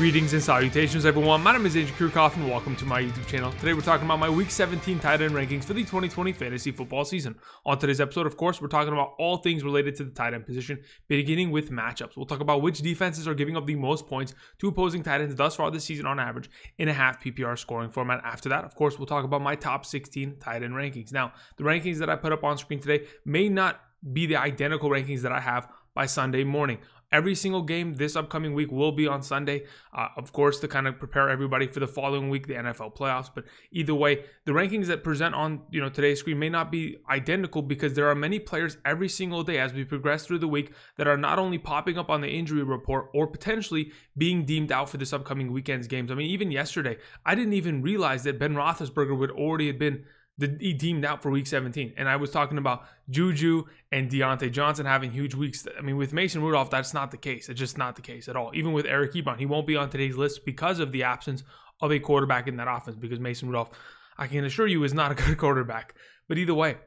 Greetings and salutations, everyone. My name is Andrew Kiorkof, and welcome to my YouTube channel. Today, we're talking about my Week 17 tight end rankings for the 2020 fantasy football season. On today's episode, of course, we're talking about all things related to the tight end position, beginning with matchups. We'll talk about which defenses are giving up the most points to opposing tight ends thus far this season on average in a half PPR scoring format. After that, of course, we'll talk about my top 16 tight end rankings. Now, the rankings that I put up on screen today may not be the identical rankings that I have by Sunday morning. Every single game this upcoming week will be on Sunday, uh, of course, to kind of prepare everybody for the following week, the NFL playoffs. But either way, the rankings that present on you know today's screen may not be identical because there are many players every single day as we progress through the week that are not only popping up on the injury report or potentially being deemed out for this upcoming weekend's games. I mean, even yesterday, I didn't even realize that Ben Roethlisberger would already have been the, he deemed out for week 17. And I was talking about Juju and Diontae Johnson having huge weeks. I mean, with Mason Rudolph, that's not the case. It's just not the case at all. Even with Eric Ebron, he won't be on today's list because of the absence of a quarterback in that offense because Mason Rudolph, I can assure you, is not a good quarterback. But either way,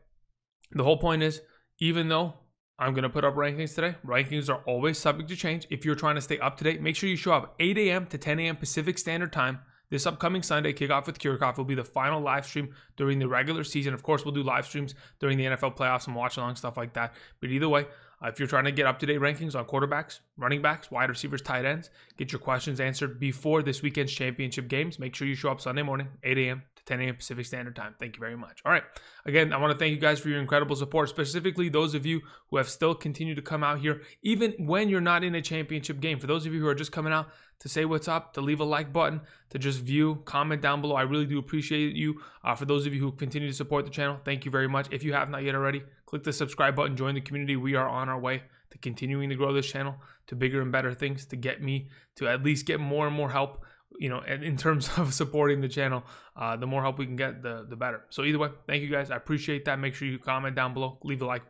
the whole point is, even though I'm going to put up rankings today. Rankings are always subject to change. If you're trying to stay up to date, make sure you show up 8 a.m. to 10 a.m. Pacific Standard Time this upcoming Sunday, Kickoff with Kiorkof will be the final live stream during the regular season. Of course, we'll do live streams during the NFL playoffs and watch along stuff like that. But either way, uh, if you're trying to get up to date rankings on quarterbacks, running backs, wide receivers, tight ends, get your questions answered before this weekend's championship games, make sure you show up Sunday morning, 8 a.m. 10 a.m. Pacific Standard Time. Thank you very much. All right. Again, I want to thank you guys for your incredible support, specifically those of you who have still continued to come out here, even when you're not in a championship game. For those of you who are just coming out to say what's up, to leave a like button, to just view, comment down below. I really do appreciate you. Uh, for those of you who continue to support the channel, thank you very much. If you have not yet already, click the subscribe button, join the community. We are on our way to continuing to grow this channel to bigger and better things to get me to at least get more and more help you know, in terms of supporting the channel, uh, the more help we can get, the the better. So either way, thank you guys. I appreciate that. Make sure you comment down below, leave a like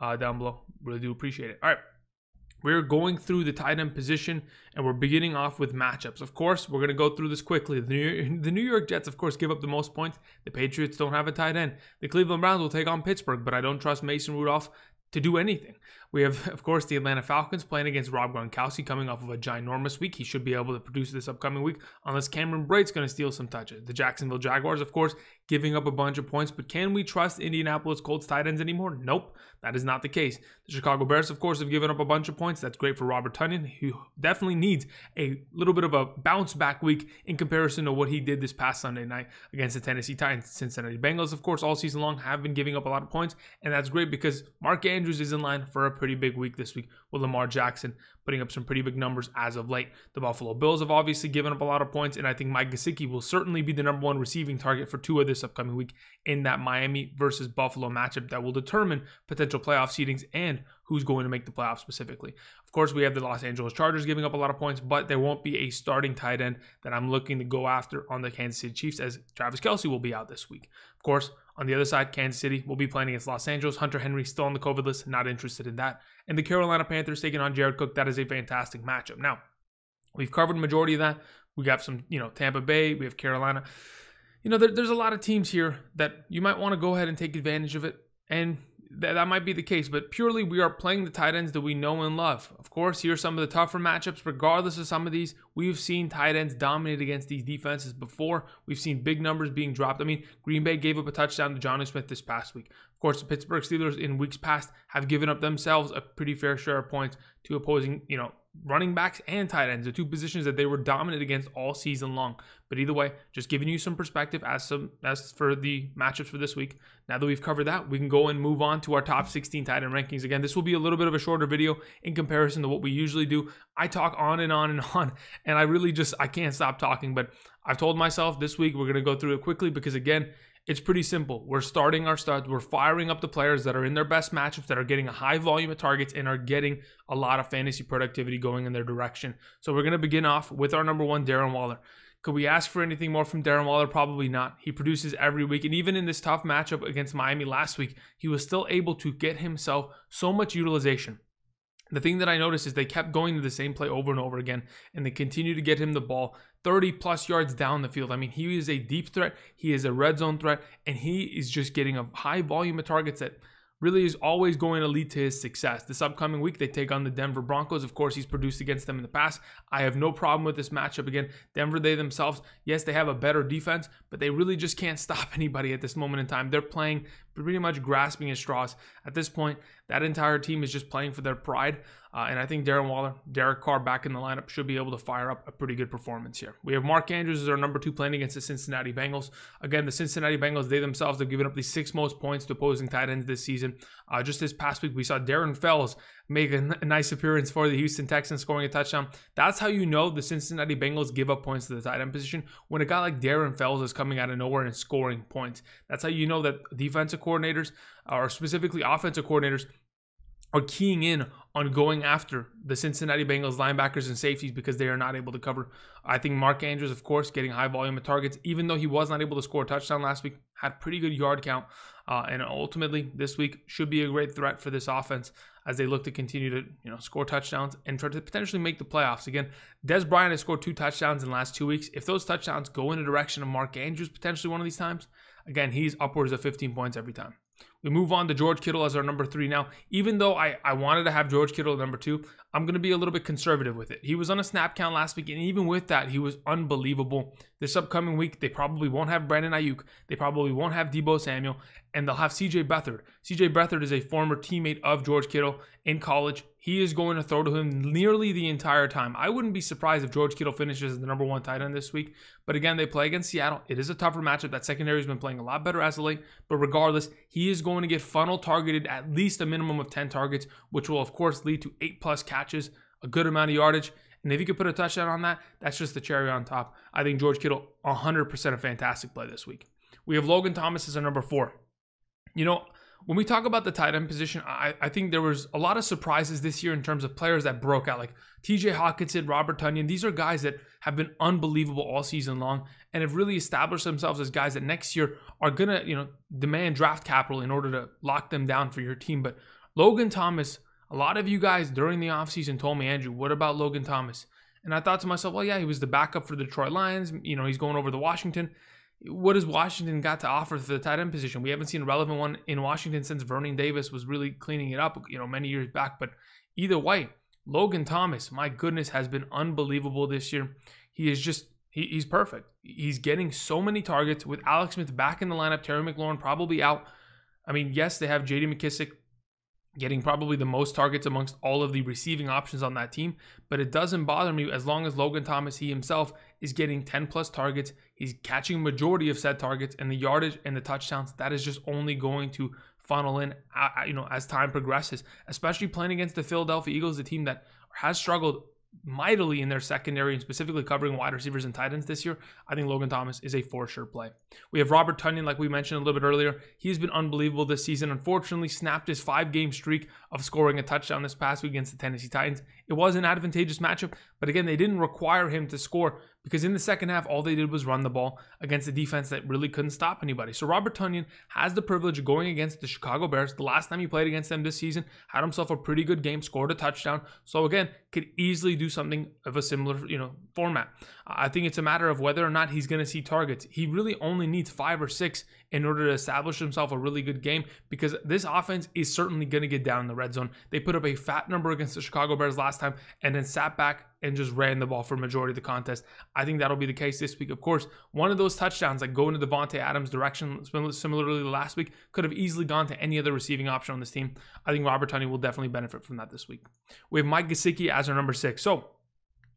uh, down below. Really do appreciate it. All right. We're going through the tight end position and we're beginning off with matchups. Of course, we're going to go through this quickly. The New, the New York Jets, of course, give up the most points. The Patriots don't have a tight end. The Cleveland Browns will take on Pittsburgh, but I don't trust Mason Rudolph to do anything. We have, of course, the Atlanta Falcons playing against Rob Gronkowski coming off of a ginormous week. He should be able to produce this upcoming week unless Cameron Brate's going to steal some touches. The Jacksonville Jaguars, of course, giving up a bunch of points, but can we trust Indianapolis Colts tight ends anymore? Nope, that is not the case. The Chicago Bears, of course, have given up a bunch of points. That's great for Robert Tonyan, who definitely needs a little bit of a bounce back week in comparison to what he did this past Sunday night against the Tennessee Titans. Cincinnati Bengals, of course, all season long have been giving up a lot of points, and that's great because Mark Andrews is in line for a pretty big week this week with Lamar Jackson putting up some pretty big numbers as of late. The Buffalo Bills have obviously given up a lot of points, and I think Mike Gesicki will certainly be the number one receiving target for Tua this upcoming week in that Miami versus Buffalo matchup that will determine potential playoff seedings and who's going to make the playoffs specifically. Of course, we have the Los Angeles Chargers giving up a lot of points, but there won't be a starting tight end that I'm looking to go after on the Kansas City Chiefs as Travis Kelce will be out this week. Of course, on the other side, Kansas City will be playing against Los Angeles. Hunter Henry still on the COVID list, not interested in that. And the Carolina Panthers taking on Jared Cook. That is a fantastic matchup. Now, we've covered the majority of that. We got some, you know, Tampa Bay. We have Carolina. You know, there, there's a lot of teams here that you might want to go ahead and take advantage of it. And that, that might be the case, but purely we are playing the tight ends that we know and love. Of course, here are some of the tougher matchups. Regardless of some of these, we've seen tight ends dominate against these defenses before. We've seen big numbers being dropped. I mean, Green Bay gave up a touchdown to Jonnu Smith this past week. Of course, the Pittsburgh Steelers in weeks past have given up themselves a pretty fair share of points to opposing, you know, running backs and tight ends, the two positions that they were dominant against all season long. But either way, just giving you some perspective as some as for the matchups for this week. Now that we've covered that, we can go and move on to our top 16 tight end rankings. Again, this will be a little bit of a shorter video in comparison to what we usually do. I talk on and on and on, and I really just I can't stop talking. But I've told myself this week we're gonna go through it quickly because again, it's pretty simple. We're starting our starts. We're firing up the players that are in their best matchups, that are getting a high volume of targets, and are getting a lot of fantasy productivity going in their direction. So we're going to begin off with our number one, Darren Waller. Could we ask for anything more from Darren Waller? Probably not. He produces every week. And even in this tough matchup against Miami last week, he was still able to get himself so much utilization. The thing that I noticed is they kept going to the same play over and over again, and they continue to get him the ball 30 plus yards down the field. I mean, he is a deep threat, he is a red zone threat, and he is just getting a high volume of targets that really is always going to lead to his success. This upcoming week, they take on the Denver Broncos. Of course, he's produced against them in the past. I have no problem with this matchup. Again, Denver, they themselves, yes, they have a better defense, but they really just can't stop anybody at this moment in time. They're playing pretty much grasping at straws. At this point, that entire team is just playing for their pride. Uh, and I think Darren Waller, Derek Carr back in the lineup should be able to fire up a pretty good performance here. We have Mark Andrews as our number two playing against the Cincinnati Bengals. Again, the Cincinnati Bengals, they themselves have given up the six most points to opposing tight ends this season. Uh, just this past week, we saw Darren Fells make a, n- a nice appearance for the Houston Texans, scoring a touchdown. That's how you know the Cincinnati Bengals give up points to the tight end position when a guy like Darren Fells is coming out of nowhere and scoring points. That's how you know that defensive coordinators, or specifically offensive coordinators, are keying in on going after the Cincinnati Bengals linebackers and safeties because they are not able to cover. I think Mark Andrews, of course, getting high volume of targets, even though he was not able to score a touchdown last week, had pretty good yard count. Uh, and ultimately, this week should be a great threat for this offense as they look to continue to you know score touchdowns and try to potentially make the playoffs. Again, Dez Bryant has scored two touchdowns in the last two weeks. If those touchdowns go in the direction of Mark Andrews potentially one of these times, again, he's upwards of 15 points every time. We move on to George Kittle as our number three now. Even though I, I wanted to have George Kittle at number two, I'm going to be a little bit conservative with it. He was on a snap count last week, and even with that, he was unbelievable. This upcoming week, they probably won't have Brandon Aiyuk. They probably won't have Deebo Samuel, and they'll have CJ Beathard. CJ Beathard is a former teammate of George Kittle in college. He is going to throw to him nearly the entire time. I wouldn't be surprised if George Kittle finishes as the number one tight end this week. But again, they play against Seattle. It is a tougher matchup. That secondary has been playing a lot better as of late. But regardless, he is going to get funnel targeted at least a minimum of 10 targets, which will, of course, lead to eight plus catches, a good amount of yardage. And if you could put a touchdown on that, that's just the cherry on top. I think George Kittle, 100% a fantastic play this week. We have Logan Thomas as our number four. You know, when we talk about the tight end position, I, I, think there was a lot of surprises this year in terms of players that broke out, like TJ Hockenson, Robert Tonyan. These are guys that have been unbelievable all season long and have really established themselves as guys that next year are gonna, you know, demand draft capital in order to lock them down for your team. But Logan Thomas, a lot of you guys during the offseason told me, Andrew, what about Logan Thomas? And I thought to myself, well, yeah, he was the backup for the Detroit Lions. You know, he's going over to Washington what has Washington got to offer for the tight end position? We haven't seen a relevant one in Washington since Vernon Davis was really cleaning it up, you know, many years back. But either way, Logan Thomas, my goodness, has been unbelievable this year. He is just he, he's perfect. He's getting so many targets with Alex Smith back in the lineup. Terry McLaurin probably out. I mean, yes, they have J.D. McKissic getting probably the most targets amongst all of the receiving options on that team. But it doesn't bother me as long as Logan Thomas, he himself, is getting 10 plus targets. He's catching majority of said targets and the yardage and the touchdowns. That is just only going to funnel in, uh, uh, you know, as time progresses. Especially playing against the Philadelphia Eagles, the team that has struggled mightily in their secondary and specifically covering wide receivers and tight ends this year, I think Logan Thomas is a for sure play. We have Robert Tonyan, like we mentioned a little bit earlier. He's been unbelievable this season. Unfortunately, snapped his five game streak of scoring a touchdown this past week against the Tennessee Titans. It was an advantageous matchup, but again, they didn't require him to score because in the second half, all they did was run the ball against a defense that really couldn't stop anybody. So Robert Tonyan has the privilege of going against the Chicago Bears. The last time he played against them this season, had himself a pretty good game, scored a touchdown. So again, could easily do something of a similar, you know, format. I think it's a matter of whether or not he's going to see targets. He really only needs five or six in order to establish himself a really good game because this offense is certainly going to get down in the red zone. They put up a fat number against the Chicago Bears last time and then sat back and just ran the ball for majority of the contest. I think that'll be the case this week. Of course, one of those touchdowns that go into Davante Adams' direction, similarly last week, could have easily gone to any other receiving option on this team. I think Robert Tonyan will definitely benefit from that this week. We have Mike Gesicki as our number six. So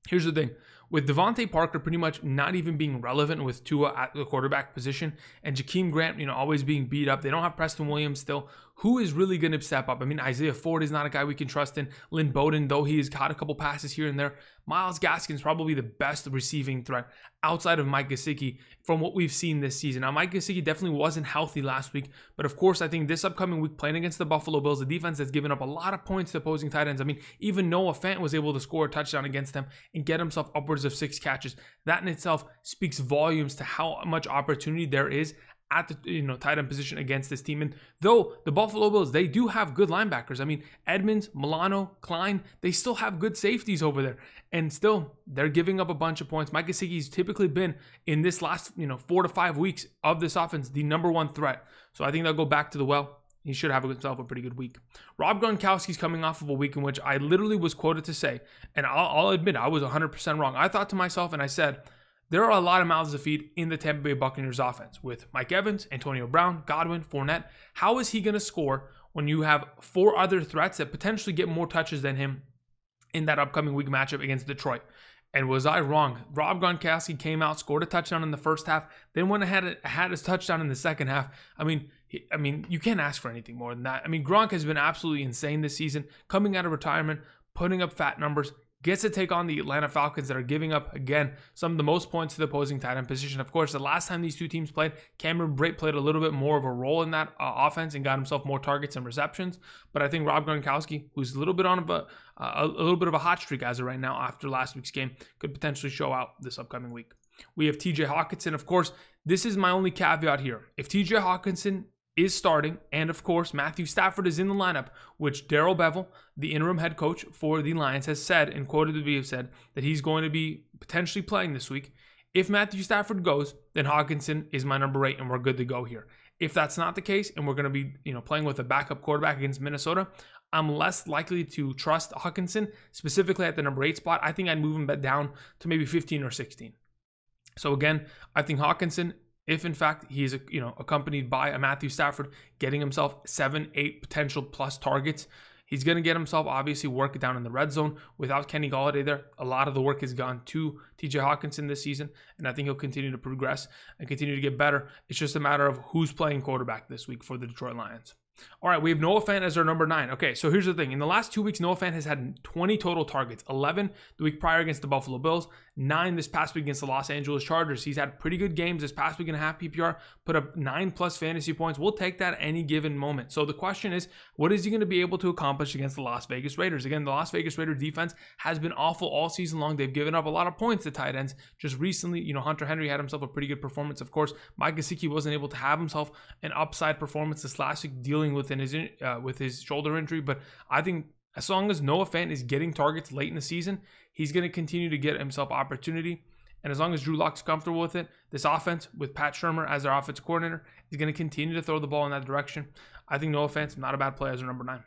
here's the thing with DeVante Parker pretty much not even being relevant with Tua at the quarterback position, and Jakeem Grant, you know, always being beat up. They don't have Preston Williams still. Who is really going to step up? I mean, Isaiah Ford is not a guy we can trust in. Lynn Bowden, though he has caught a couple passes here and there. Myles Gaskin is probably the best receiving threat outside of Mike Gesicki from what we've seen this season. Now, Mike Gesicki definitely wasn't healthy last week, but of course, I think this upcoming week playing against the Buffalo Bills, the defense has given up a lot of points to opposing tight ends. I mean, even Noah Fant was able to score a touchdown against them and get himself upwards of six catches. That in itself speaks volumes to how much opportunity there is at the you know tight end position against this team. And though the Buffalo Bills, they do have good linebackers. I mean, Edmunds, Milano, Klein, they still have good safeties over there. And still, they're giving up a bunch of points. Mike Gesicki's typically been in this last, you know, four to five weeks of this offense, the number one threat. So I think they'll go back to the well he should have himself a pretty good week. Rob Gronkowski's coming off of a week in which I literally was quoted to say, and I'll, I'll admit I was 100% wrong. I thought to myself and I said, there are a lot of mouths to feed in the Tampa Bay Buccaneers offense with Mike Evans, Antonio Brown, Godwin, Fournette. How is he going to score when you have four other threats that potentially get more touches than him in that upcoming week matchup against Detroit? And was I wrong? Rob Gronkowski came out, scored a touchdown in the first half, then went ahead and had his touchdown in the second half. I mean, I mean, you can't ask for anything more than that. I mean, Gronk has been absolutely insane this season, coming out of retirement, putting up fat numbers, gets to take on the Atlanta Falcons that are giving up again some of the most points to the opposing tight end position. Of course, the last time these two teams played, Cameron Brate played a little bit more of a role in that uh, offense and got himself more targets and receptions. But I think Rob Gronkowski, who's a little bit on a, a, a little bit of a hot streak as of right now after last week's game, could potentially show out this upcoming week. We have TJ Hockenson. Of course, this is my only caveat here. If TJ Hockenson is starting, and of course, Matthew Stafford is in the lineup, which Darrell Bevell, the interim head coach for the Lions, has said and quoted the video said that he's going to be potentially playing this week. If Matthew Stafford goes, then Hockenson is my number eight, and we're good to go here. If that's not the case, and we're going to be, you know, playing with a backup quarterback against Minnesota, I'm less likely to trust Hockenson specifically at the number eight spot. I think I'd move him down to maybe 15 or 16. So again, I think Hockenson if in fact he's you know accompanied by a Matthew Stafford getting himself seven, eight potential plus targets, he's going to get himself obviously work down in the red zone without Kenny Golladay there. A lot of the work has gone to TJ Hockenson this season, and I think he'll continue to progress and continue to get better. It's just a matter of who's playing quarterback this week for the Detroit Lions. All right, we have Noah Fant as our number nine. Okay, so here's the thing. In the last two weeks, Noah Fant has had 20 total targets 11 the week prior against the Buffalo Bills, nine this past week against the Los Angeles Chargers. He's had pretty good games this past week and a half PPR, put up nine plus fantasy points. We'll take that any given moment. So the question is, what is he going to be able to accomplish against the Las Vegas Raiders? Again, the Las Vegas Raiders defense has been awful all season long. They've given up a lot of points to tight ends. Just recently, you know, Hunter Henry had himself a pretty good performance. Of course, Mike Gesicki wasn't able to have himself an upside performance this last week, dealing with his uh, with his shoulder injury. But I think as long as Noah Fant is getting targets late in the season, he's going to continue to get himself opportunity. And as long as Drew Lock's comfortable with it, this offense with Pat Shurmur as their offense coordinator is going to continue to throw the ball in that direction. I think Noah Fant's not a bad play as a number nine.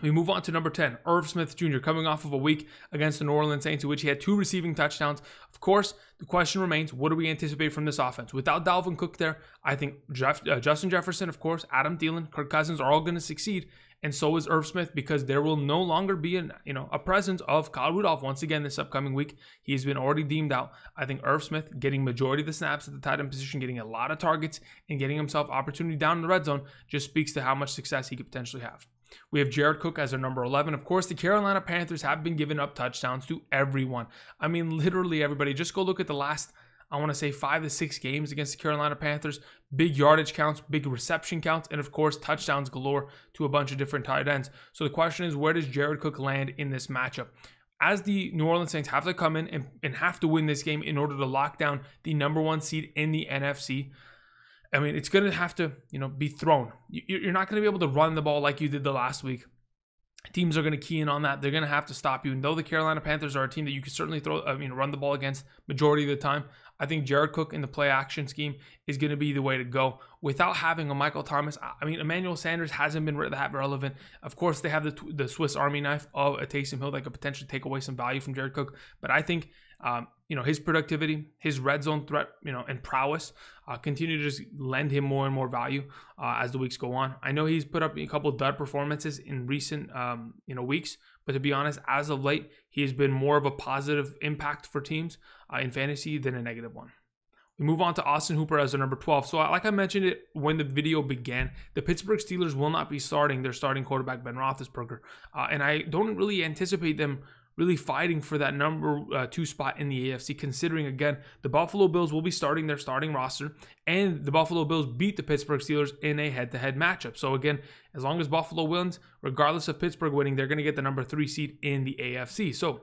We move on to number 10, Irv Smith Jr., coming off of a week against the New Orleans Saints, in which he had two receiving touchdowns. Of course, the question remains what do we anticipate from this offense? Without Dalvin Cook there, I think Jeff, uh, Justin Jefferson, of course, Adam Thielen, Kirk Cousins are all going to succeed and so is Irv Smith because there will no longer be an you know a presence of Kyle Rudolph once again this upcoming week. He's been already deemed out. I think Irv Smith getting majority of the snaps at the tight end position, getting a lot of targets, and getting himself opportunity down in the red zone just speaks to how much success he could potentially have. We have Jared Cook as our number 11. Of course, the Carolina Panthers have been giving up touchdowns to everyone. I mean, literally everybody. Just go look at the last I want to say five to six games against the Carolina Panthers. Big yardage counts, big reception counts, and of course, touchdowns galore to a bunch of different tight ends. So the question is, where does Jared Cook land in this matchup? As the New Orleans Saints have to come in and, and have to win this game in order to lock down the number one seed in the NFC, I mean, it's going to have to, you know, be thrown. You're not going to be able to run the ball like you did the last week teams are going to key in on that. They're going to have to stop you. And though the Carolina Panthers are a team that you can certainly throw, I mean, run the ball against majority of the time, I think Jared Cook in the play action scheme is going to be the way to go. Without having a Michael Thomas, I mean, Emmanuel Sanders hasn't been that relevant. Of course, they have the the Swiss Army knife of a Taysom Hill that could potentially take away some value from Jared Cook. But I think um, you know his productivity, his red zone threat, you know, and prowess uh, continue to just lend him more and more value uh, as the weeks go on. I know he's put up a couple dud performances in recent um, you know weeks, but to be honest, as of late, he has been more of a positive impact for teams uh, in fantasy than a negative one. We move on to Austin Hooper as a number 12. So, like I mentioned it when the video began, the Pittsburgh Steelers will not be starting their starting quarterback, Ben Roethlisberger. Uh, and I don't really anticipate them really fighting for that number uh, two spot in the AFC, considering again, the Buffalo Bills will be starting their starting roster, and the Buffalo Bills beat the Pittsburgh Steelers in a head to head matchup. So, again, as long as Buffalo wins, regardless of Pittsburgh winning, they're going to get the number three seed in the AFC. So,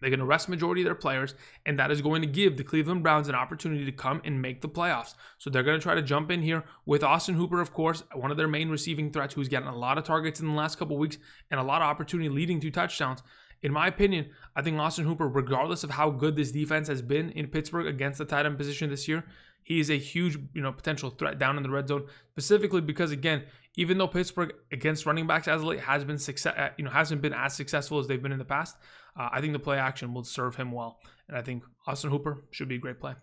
they're going to rest majority of their players, and that is going to give the Cleveland Browns an opportunity to come and make the playoffs. So they're going to try to jump in here with Austin Hooper, of course, one of their main receiving threats, who's gotten a lot of targets in the last couple weeks and a lot of opportunity leading to touchdowns. In my opinion, I think Austin Hooper, regardless of how good this defense has been in Pittsburgh against the tight end position this year, he is a huge, you know, potential threat down in the red zone, specifically because again, even though Pittsburgh against running backs as late has been success, uh, you know, hasn't been as successful as they've been in the past. Uh, I think the play action will serve him well, and I think Austin Hooper should be a great play.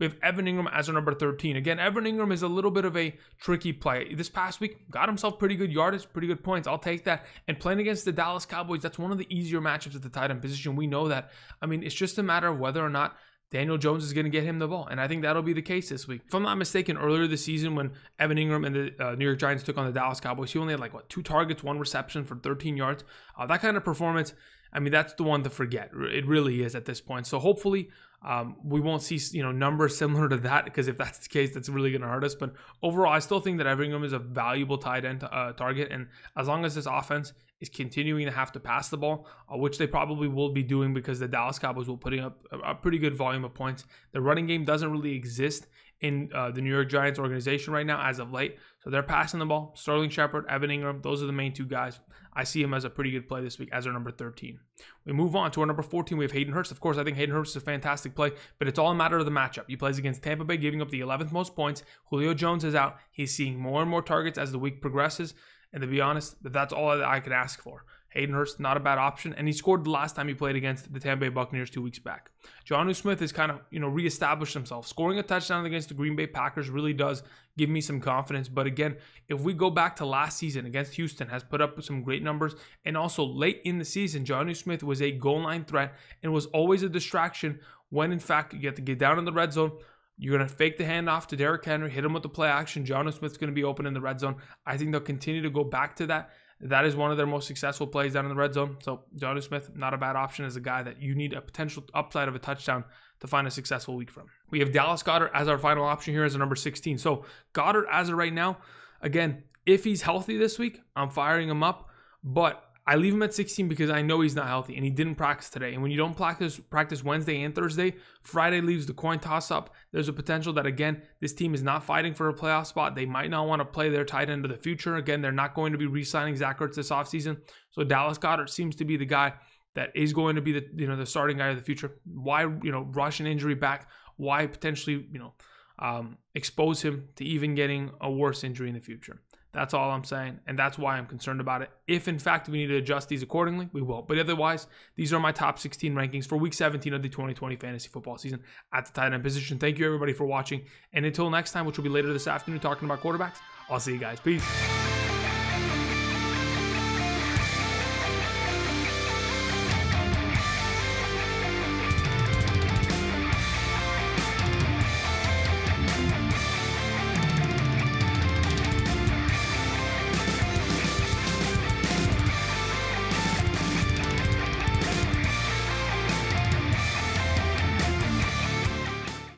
We have Evan Engram as our number 13. Again, Evan Engram is a little bit of a tricky play. This past week, got himself pretty good yardage, pretty good points. I'll take that. And playing against the Dallas Cowboys, that's one of the easier matchups at the tight end position. We know that. I mean, it's just a matter of whether or not Daniel Jones is going to get him the ball. And I think that'll be the case this week. If I'm not mistaken, earlier this season when Evan Engram and the uh, New York Giants took on the Dallas Cowboys, he only had like, what, two targets, one reception for 13 yards. Uh, that kind of performance, I mean, that's the one to forget. It really is at this point. So hopefully um, we won't see you know numbers similar to that because if that's the case, that's really going to hurt us. But overall, I still think that Evan is a valuable tight end uh, target, and as long as this offense is continuing to have to pass the ball, uh, which they probably will be doing because the Dallas Cowboys will putting up a, a pretty good volume of points. The running game doesn't really exist in uh, the New York Giants organization right now as of late. So they're passing the ball. Sterling Shepard, Evan Engram, those are the main two guys. I see him as a pretty good play this week as our number 13. We move on to our number 14. We have Hayden Hurst. Of course, I think Hayden Hurst is a fantastic play, but it's all a matter of the matchup. He plays against Tampa Bay, giving up the 11th most points. Julio Jones is out. He's seeing more and more targets as the week progresses. And to be honest, that's all that I could ask for. Hayden Hurst, not a bad option, and he scored the last time he played against the Tampa Bay Buccaneers two weeks back. Jonnu Smith has kind of, you know, reestablished himself. Scoring a touchdown against the Green Bay Packers really does give me some confidence. But again, if we go back to last season against Houston, has put up some great numbers. And also late in the season, Jonnu Smith was a goal line threat and was always a distraction when in fact you have to get down in the red zone. You're going to fake the handoff to Derrick Henry, hit him with the play action. Jonnu Smith's going to be open in the red zone. I think they'll continue to go back to that. That is one of their most successful plays down in the red zone. So Jonnu Smith, not a bad option as a guy that you need a potential upside of a touchdown to find a successful week from. We have Dallas Goedert as our final option here as a number 16. So Goedert as of right now, again, if he's healthy this week, I'm firing him up. But I leave him at 16 because I know he's not healthy and he didn't practice today. And when you don't practice practice Wednesday and Thursday, Friday leaves the coin toss up. There's a potential that again, this team is not fighting for a playoff spot. They might not want to play their tight end of the future. Again, they're not going to be re-signing Zach Ertz this offseason. So Dallas Goedert seems to be the guy that is going to be the you know the starting guy of the future. Why you know rush an injury back? Why potentially you know um, expose him to even getting a worse injury in the future? That's all I'm saying. And that's why I'm concerned about it. If in fact we need to adjust these accordingly, we will. But otherwise, these are my top 16 rankings for week 17 of the 2020 fantasy football season at the tight end position. Thank you everybody for watching. And until next time, which will be later this afternoon talking about quarterbacks, I'll see you guys. Peace.